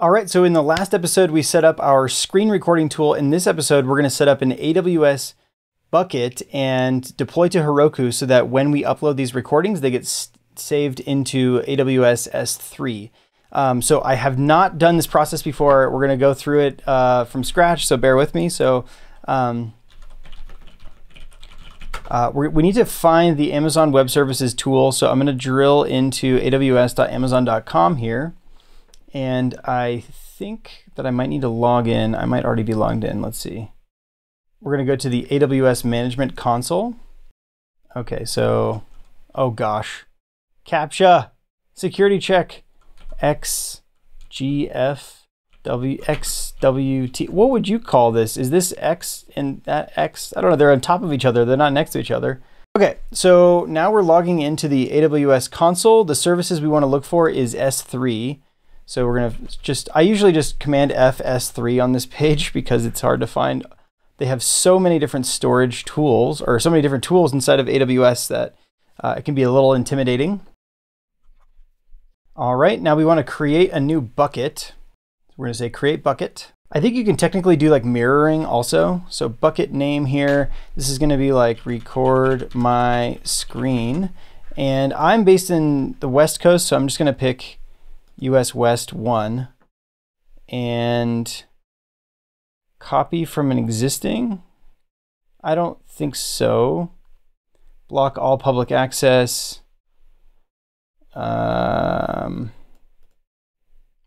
All right, so in the last episode, we set up our screen recording tool. In this episode, we're going to set up an AWS bucket and deploy to Heroku so that when we upload these recordings, they get saved into AWS S3. Um, so I have not done this process before. We're going to go through it uh, from scratch, so bear with me. So um, uh, we need to find the Amazon Web Services tool. So I'm going to drill into aws.amazon.com here. And I think that I might need to log in. I might already be logged in. Let's see. We're going to go to the AWS Management Console. Okay, so, oh gosh. CAPTCHA, security check, XGF. W X W T. What would you call this? Is this X and that X? I don't know. They're on top of each other. They're not next to each other. Okay, so now we're logging into the AWS console. The services we want to look for is S3. So we're gonna just, I usually just command F S3 on this page because it's hard to find. They have so many different storage tools or so many different tools inside of AWS that uh, it can be a little intimidating. All right, now we want to create a new bucket. We're gonna say create bucket. I think you can technically do like mirroring also. So bucket name here, this is gonna be like record my screen. And I'm based in the West Coast, so I'm just gonna pick US West 1 and copy from an existing. I don't think so. Block all public access. Um,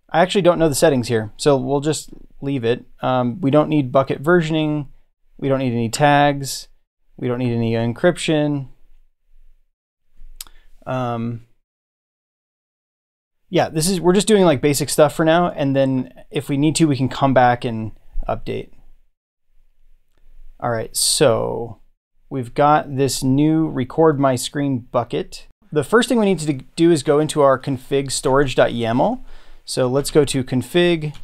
I actually don't know the settings here, so we'll just leave it. Um, we don't need bucket versioning. We don't need any tags. We don't need any encryption. Um, yeah, this is we're just doing like basic stuff for now, and then if we need to, we can come back and update. All right, so we've got this new record my screen bucket. The first thing we need to do is go into our config storage.yaml. So let's go to config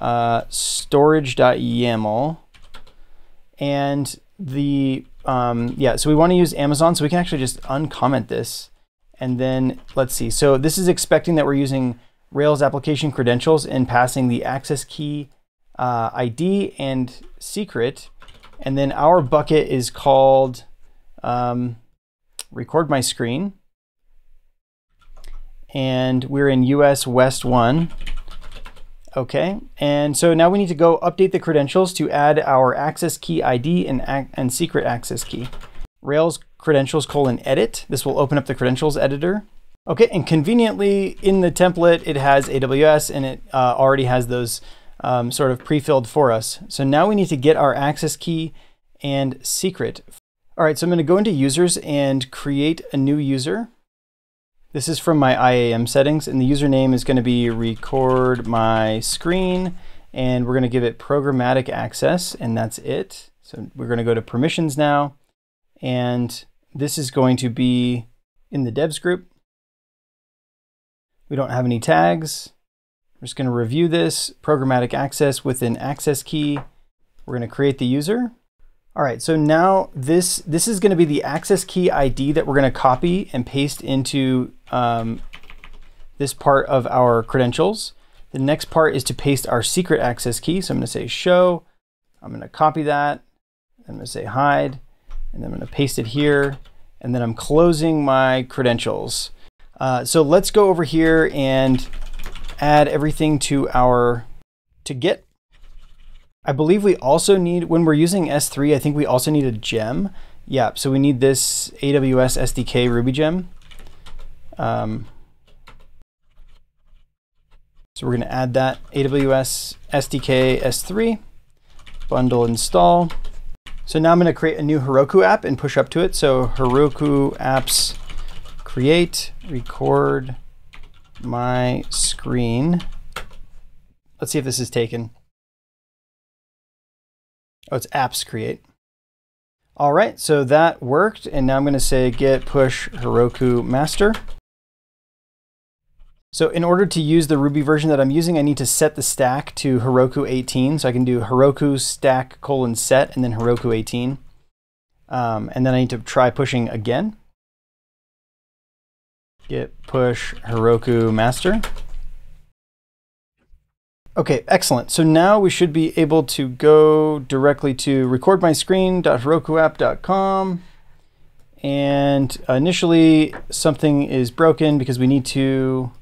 uh, storage.yaml. And the, um, yeah, so we want to use Amazon. So we can actually just uncomment this. And then let's see. So this is expecting that we're using Rails application credentials and passing the access key uh, ID and secret. And then our bucket is called um, record my screen and we're in US West 1. Okay, and so now we need to go update the credentials to add our access key ID and, and secret access key. Rails credentials colon edit. This will open up the credentials editor. Okay, and conveniently in the template, it has AWS and it uh, already has those um, sort of pre-filled for us. So now we need to get our access key and secret. All right, so I'm gonna go into users and create a new user. This is from my IAM settings, and the username is going to be record my screen, and we're going to give it programmatic access, and that's it. So we're going to go to permissions now, and this is going to be in the devs group. We don't have any tags. We're just going to review this programmatic access with an access key. We're going to create the user. All right, so now this, this is gonna be the access key ID that we're gonna copy and paste into um, this part of our credentials. The next part is to paste our secret access key. So I'm gonna say show, I'm gonna copy that, I'm gonna say hide, and then I'm gonna paste it here, and then I'm closing my credentials. Uh, so let's go over here and add everything to our, to get I believe we also need, when we're using S3, I think we also need a gem. Yeah, so we need this AWS SDK Ruby gem. Um, so we're going to add that AWS SDK S3, bundle install. So now I'm going to create a new Heroku app and push up to it. So Heroku apps create, record my screen. Let's see if this is taken. Oh, it's apps create. All right, so that worked. And now I'm going to say git push Heroku master. So in order to use the Ruby version that I'm using, I need to set the stack to Heroku 18. So I can do Heroku stack colon set and then Heroku 18. Um, and then I need to try pushing again. Git push Heroku master. Okay, excellent. So now we should be able to go directly to recordmyscreen.herokuapp.com. And initially something is broken because we need to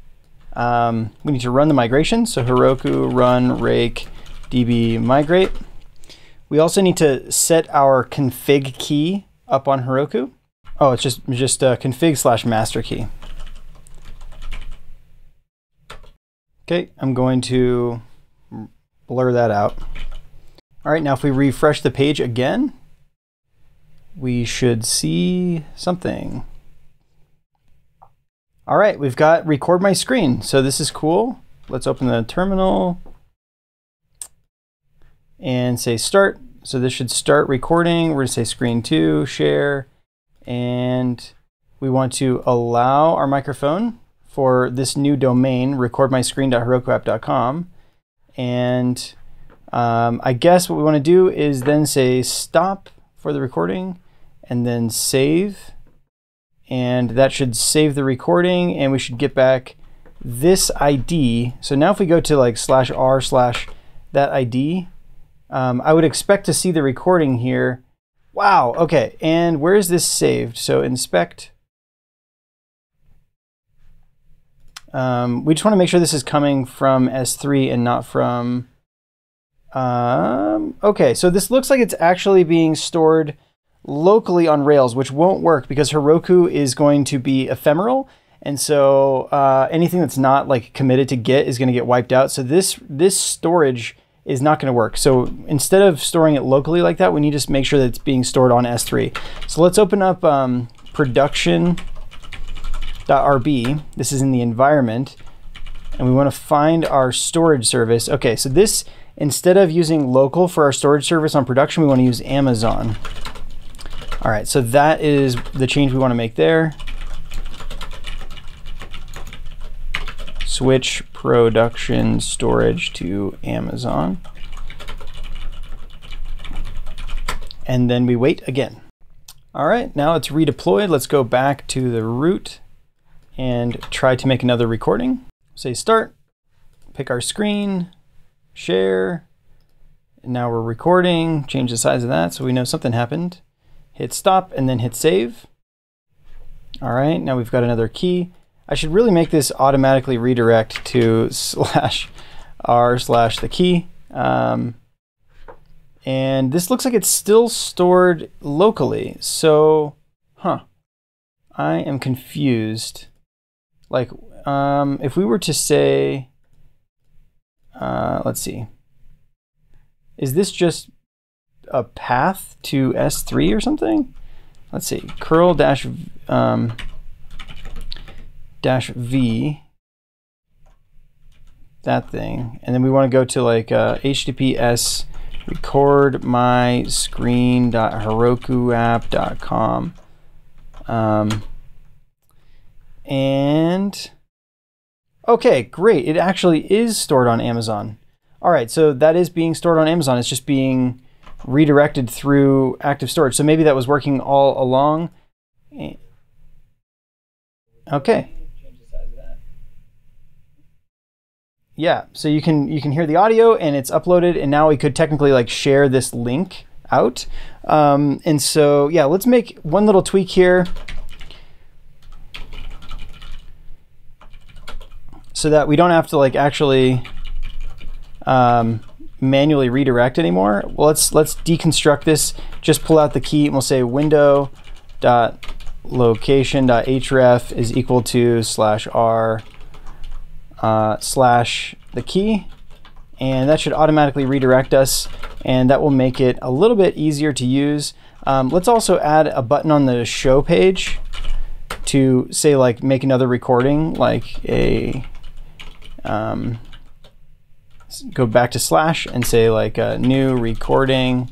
um, we need to run the migration. So Heroku run rake db migrate. We also need to set our config key up on Heroku. Oh, it's just just uh, config slash master key. Okay, I'm going to blur that out. All right, now if we refresh the page again, we should see something. All right, we've got record my screen. So this is cool. Let's open the terminal and say start. So this should start recording. We're gonna say screen two, share, and we want to allow our microphone for this new domain, recordmyscreen.herokuapp.com. And um, I guess what we want to do is then say stop for the recording and then save. And that should save the recording and we should get back this ID. So now if we go to like slash R slash that ID, um, I would expect to see the recording here. Wow, okay, and where is this saved? So inspect Um, we just want to make sure this is coming from S3 and not from... Um, okay, so this looks like it's actually being stored locally on Rails, which won't work because Heroku is going to be ephemeral. And so uh, anything that's not like committed to Git is going to get wiped out. So this, this storage is not going to work. So instead of storing it locally like that, we need to make sure that it's being stored on S3. So let's open up um, production .rb. This is in the environment. And we want to find our storage service. Okay, so this, instead of using local for our storage service on production, we want to use Amazon. All right, so that is the change we want to make there. Switch production storage to Amazon. And then we wait again. All right, now it's redeployed. Let's go back to the root and try to make another recording. Say start, pick our screen, share. And now we're recording, change the size of that so we know something happened. Hit stop and then hit save. All right, now we've got another key. I should really make this automatically redirect to slash r slash the key. Um, and this looks like it's still stored locally. So, huh, I am confused. Like, um, if we were to say, uh, let's see, is this just a path to S3 or something? Let's see, curl dash um, dash V, that thing, and then we want to go to like uh, HTTPS record my screen.herokuapp.com. Um, and okay, great. It actually is stored on Amazon. All right, so that is being stored on Amazon. It's just being redirected through active storage. So maybe that was working all along. Okay. Yeah, so you can you can hear the audio and it's uploaded and now we could technically like share this link out. Um, and so yeah, let's make one little tweak here. so that we don't have to like actually um, manually redirect anymore. Well, let's let's deconstruct this. Just pull out the key and we'll say window dot location dot href is equal to slash r uh, slash the key and that should automatically redirect us and that will make it a little bit easier to use. Um, let's also add a button on the show page to say like make another recording like a um, go back to slash and say like a new recording.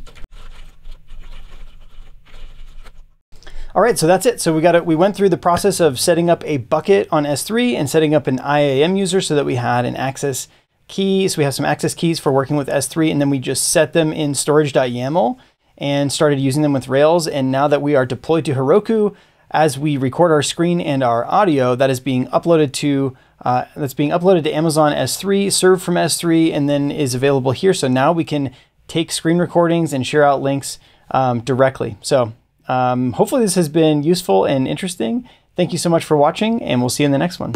All right, so that's it. So we got it. We went through the process of setting up a bucket on S3 and setting up an IAM user so that we had an access key. So we have some access keys for working with S3, and then we just set them in storage.yaml and started using them with Rails. And now that we are deployed to Heroku, as we record our screen and our audio, that is being uploaded to uh, that's being uploaded to Amazon S3, served from S3, and then is available here. So now we can take screen recordings and share out links um, directly. So um, hopefully this has been useful and interesting. Thank you so much for watching, and we'll see you in the next one.